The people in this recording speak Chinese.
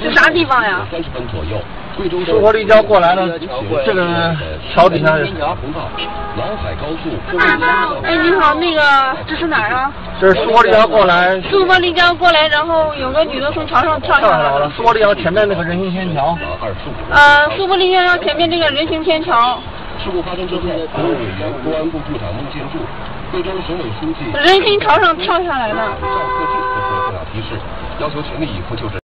是啥地方呀？三十分左右。贵州生活立交过来了，这个桥底下是。南海高速。哎，你好，那个这是哪儿啊？这是苏州立交过来。苏州立交过来，然后有个女的从桥上跳下来了。苏州立交前面那个人行天桥。二十呃，苏州立交前面这个人行天桥。事故发生之后，国务委员、公安部部长孟建柱，贵州省委书记。人行桥上跳下来的。赵克志作出了提示，要求全力以赴救治。